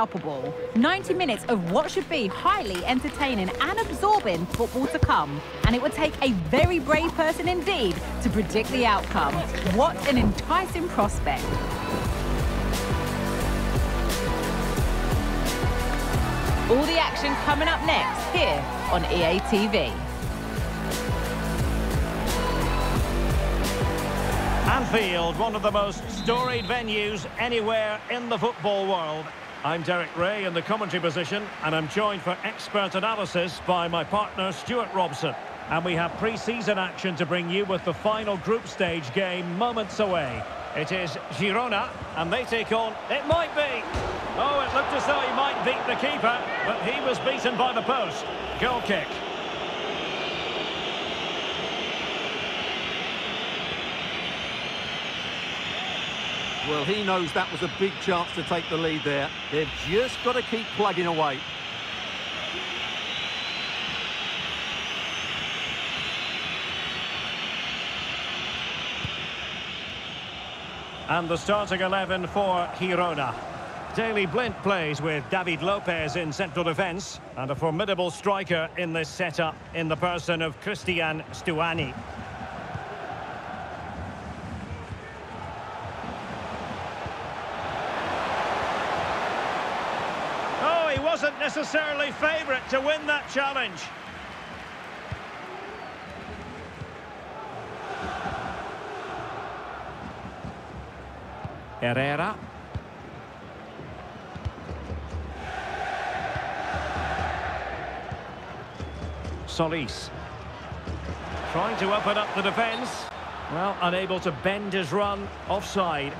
palpable. 90 minutes of what should be highly entertaining and absorbing football to come. And it would take a very brave person indeed to predict the outcome. What an enticing prospect. All the action coming up next here on EA TV. Anfield, one of the most storied venues anywhere in the football world. I'm Derek Ray in the commentary position, and I'm joined for expert analysis by my partner Stuart Robson. And we have pre-season action to bring you with the final group stage game moments away. It is Girona, and they take on... It might be! Oh, it looked as though he might beat the keeper, but he was beaten by the post. Goal kick. Well, he knows that was a big chance to take the lead there. They've just got to keep plugging away. And the starting 11 for Girona. Daley Blind plays with David Lopez in central defence and a formidable striker in this setup in the person of Christian Stuani. Oh, he wasn't necessarily favourite to win that challenge. Herrera. Solis. Trying to open up the defence. Well, unable to bend his run offside.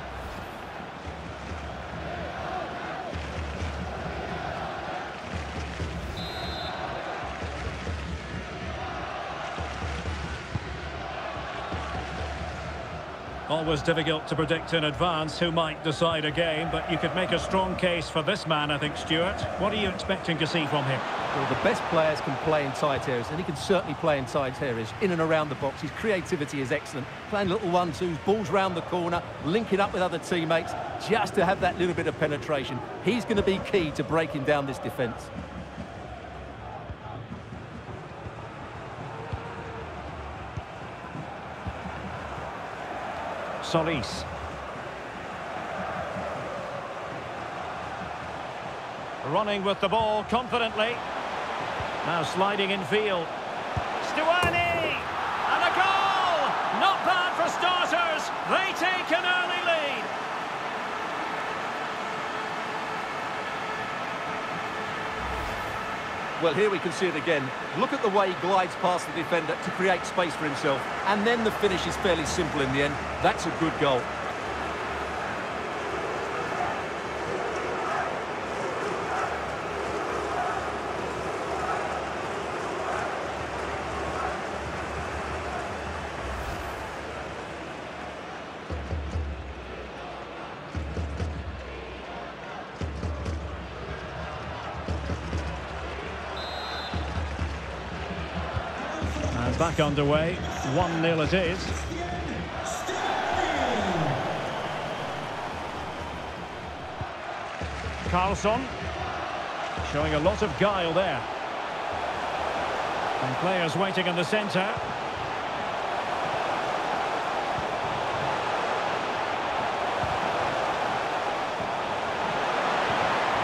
Always difficult to predict in advance who might decide a game, but you could make a strong case for this man, I think, Stuart. What are you expecting to see from him? Well, the best players can play in tight areas, and he can certainly play in tight areas, in and around the box. His creativity is excellent. Playing little one-twos, balls round the corner, linking up with other teammates, just to have that little bit of penetration. He's going to be key to breaking down this defence. Solis. Running with the ball confidently. Now sliding in field. Stuani! And a goal! Not bad for starters. They take an early lead. Well, here we can see it again. Look at the way he glides past the defender to create space for himself. And then the finish is fairly simple in the end. That's a good goal. Back underway. 1-0 it is. Karlsson. Showing a lot of guile there. And players waiting in the centre.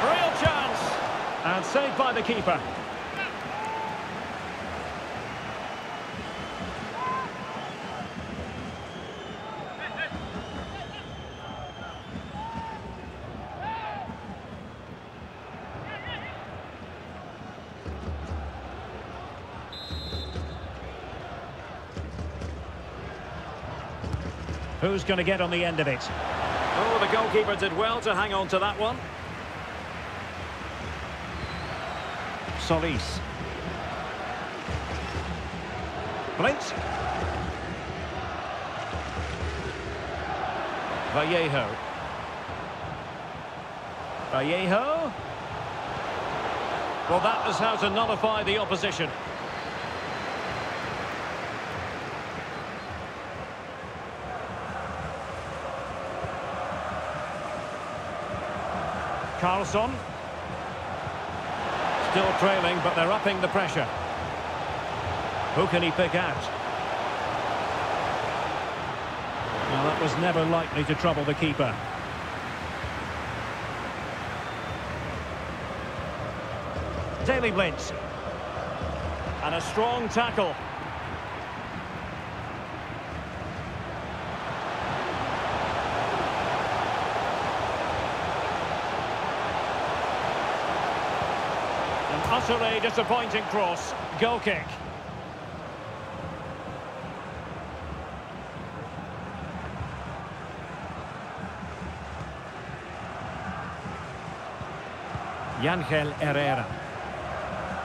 Real chance. And saved by the keeper. Who's going to get on the end of it? Oh, the goalkeeper did well to hang on to that one. Solis. Blind. Vallejo. Vallejo. Well, that is how to nullify the opposition. Karlsson. Still trailing, but they're upping the pressure. Who can he pick out? Well, that was never likely to trouble the keeper. Daley Blind. And a strong tackle. An utterly disappointing cross. Goal kick. Yangel Herrera.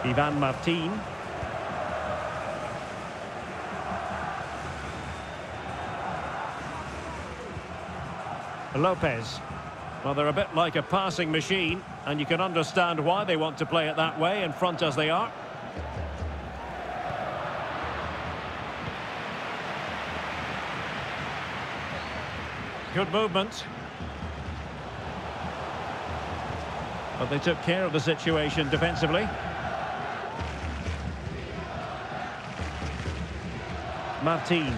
Ivan Martin. Lopez. Well, they're a bit like a passing machine, and you can understand why they want to play it that way in front as they are. Good movement. But they took care of the situation defensively. Martin.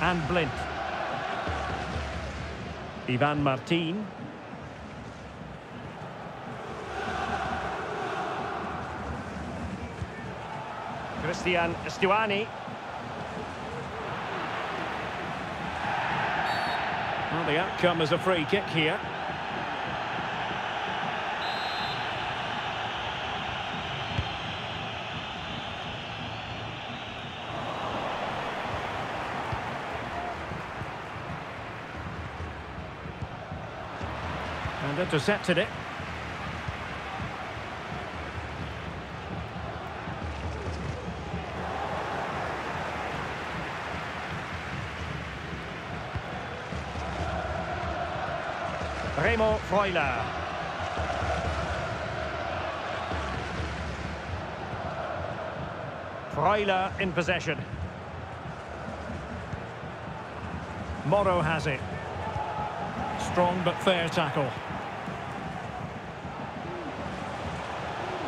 And Blind. Ivan Martin. Christian Stuani. Well, the outcome is a free kick here. And intercepted it. Remo Freuler. Freuler in possession. Moro has it. Strong but fair tackle.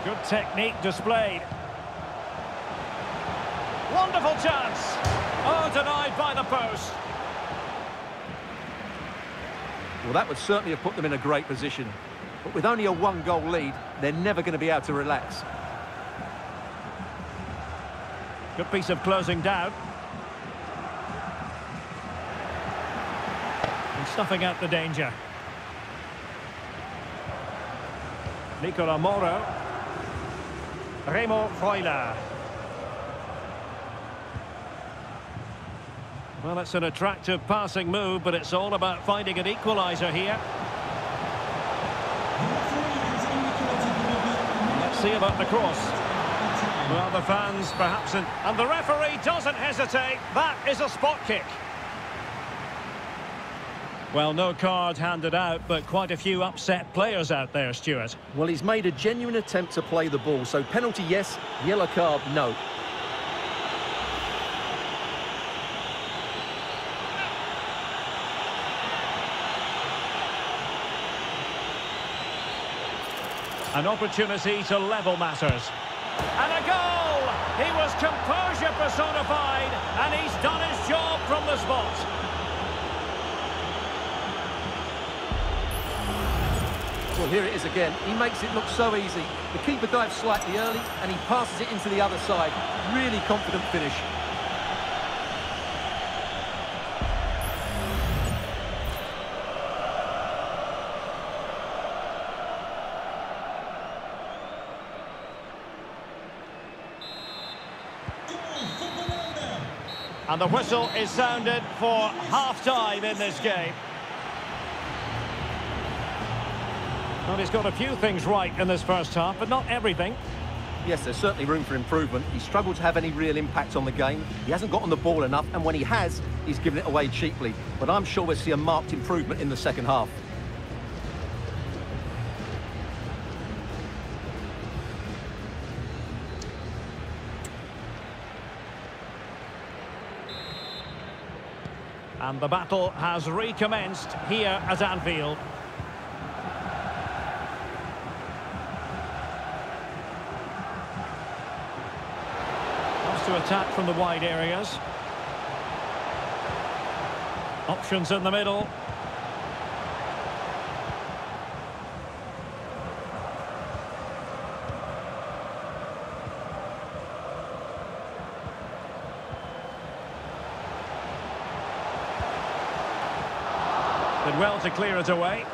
Good technique displayed. Wonderful chance. Oh, denied by the post. Well, that would certainly have put them in a great position. But with only a one-goal lead, they're never going to be able to relax. Good piece of closing down. And stuffing out the danger. Nikola Moro. Remo Freuler. Well, it's an attractive passing move, but it's all about finding an equaliser here. Let's see about the cross. Well, the fans perhaps... In, and the referee doesn't hesitate. That is a spot kick. Well, no card handed out, but quite a few upset players out there, Stuart. Well, he's made a genuine attempt to play the ball, so penalty yes, yellow card no. An opportunity to level matters. And a goal! He was composure personified, and he's done his job from the spot. Well, here it is again. He makes it look so easy. The keeper dives slightly early, and he passes it into the other side. Really confident finish. And the whistle is sounded for half-time in this game. Well, he's got a few things right in this first half, but not everything. Yes, there's certainly room for improvement. He struggled to have any real impact on the game. He hasn't got on the ball enough, and when he has, he's given it away cheaply. But I'm sure we'll see a marked improvement in the second half. And the battle has recommenced here at Anfield. Wants to attack from the wide areas. Options in the middle. To clear it away.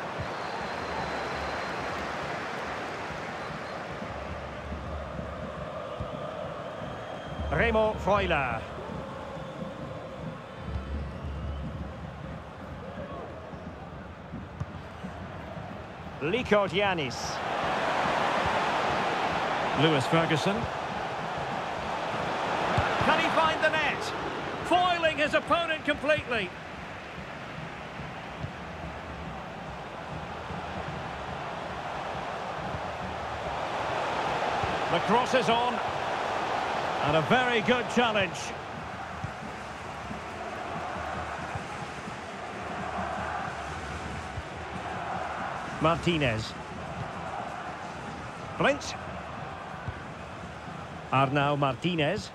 Remo Freuler. Lykogiannis. Lewis Ferguson. Can he find the net? Foiling his opponent completely. The cross is on. And a very good challenge. Martinez. Blind. Arnau Martinez.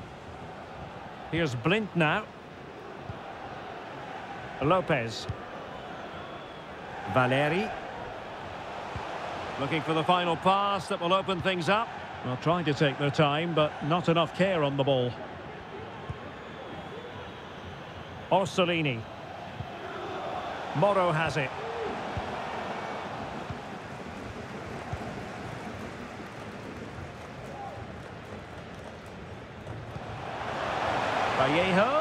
Here's Blind now. Lopez. Valery. Looking for the final pass that will open things up. Well, trying to take their time, but not enough care on the ball. Orsolini. Moro has it. Vallejo.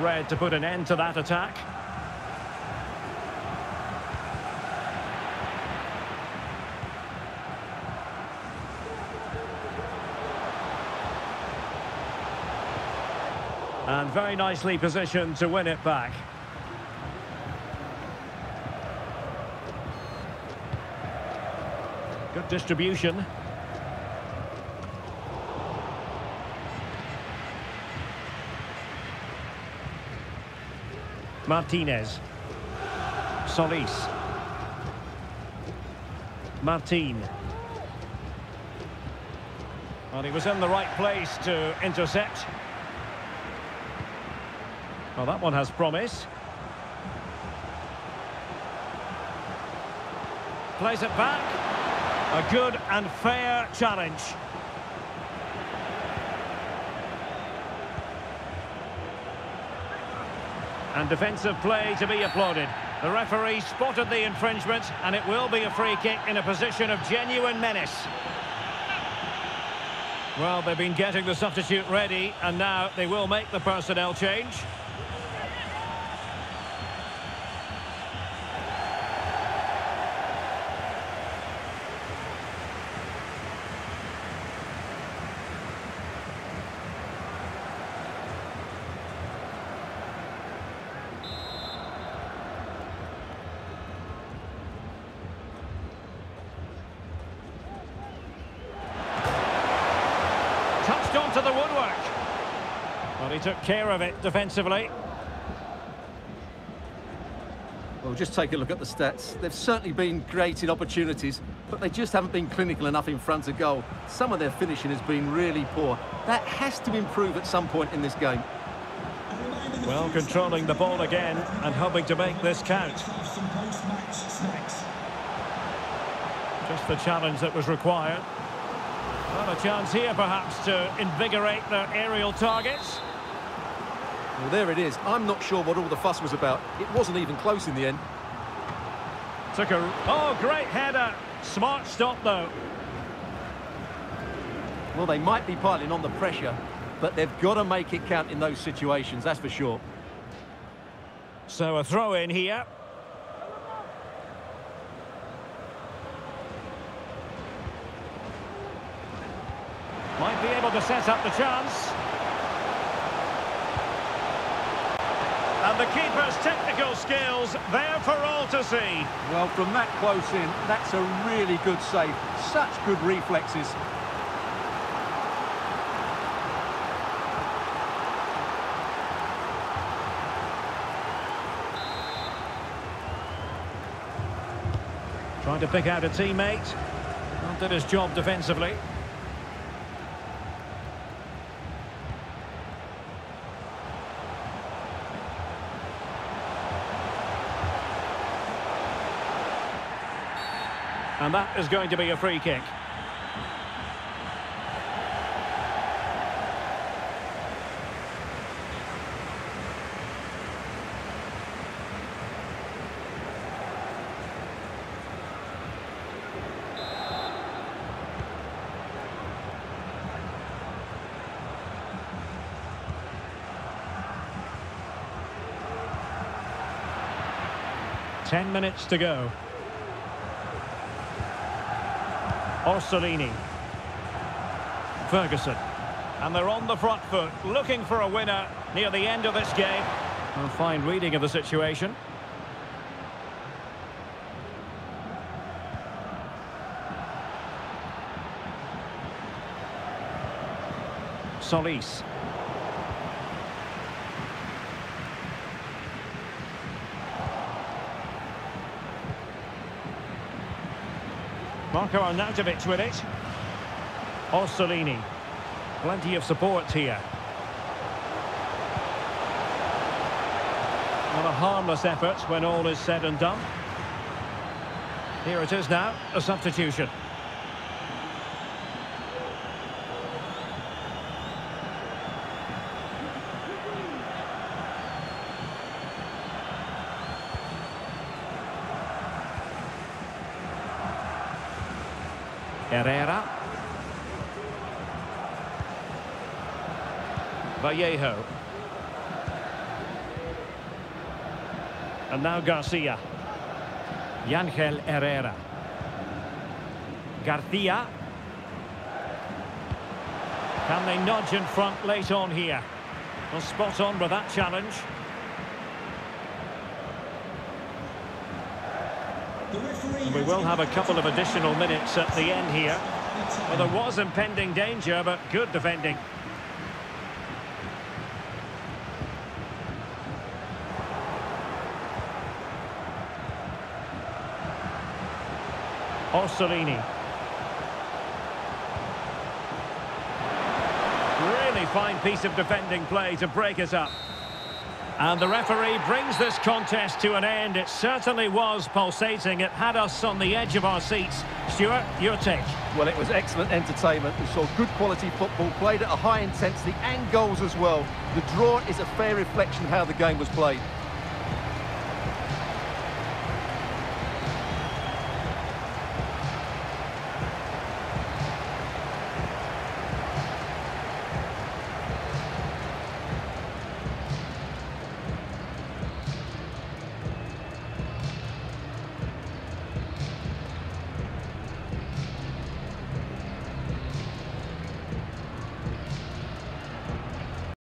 Read to put an end to that attack. And very nicely positioned to win it back. Good distribution. Martinez. Solis. Martin. Well, he was in the right place to intercept. Well, that one has promise. Plays it back. A good and fair challenge. And defensive play to be applauded. The referee spotted the infringement, and it will be a free kick in a position of genuine menace. Well, they've been getting the substitute ready, and now they will make the personnel change. Touched onto the woodwork. Well, he took care of it defensively. Well, just take a look at the stats. They've certainly been created opportunities, but they just haven't been clinical enough in front of goal. Some of their finishing has been really poor. That has to improve at some point in this game. Well, controlling the ball again and hoping to make this count. Just the challenge that was required. Well, a chance here perhaps to invigorate their aerial targets. Well, there it is. I'm not sure what all the fuss was about. It wasn't even close in the end. Took a... Oh, great header. Smart stop, though. Well, they might be piling on the pressure, but they've got to make it count in those situations, that's for sure. So a throw in here. Might be able to set up the chance. And the keeper's technical skills there for all to see. Well, from that close in, that's a really good save. Such good reflexes. Trying to pick out a teammate. Did his job defensively. And that is going to be a free kick. Ten minutes to go. Orsolini. Ferguson. And they're on the front foot, looking for a winner near the end of this game. A fine reading of the situation. Solis. Marco Arnautovic with it. Orsolini. Plenty of support here. Not a harmless effort when all is said and done. Here it is now, a substitution. Herrera. Vallejo. And now Garcia. Yangel Herrera. Garcia. Can they nudge in front late on here? Well, spot on with that challenge. And we will have a couple of additional minutes at the end here. Well, there was impending danger, but good defending. Orsolini. Really fine piece of defending play to break us up. And the referee brings this contest to an end. It certainly was pulsating. It had us on the edge of our seats. Stuart, your take. Well, it was excellent entertainment. We saw good quality football, played at a high intensity and goals as well. The draw is a fair reflection of how the game was played.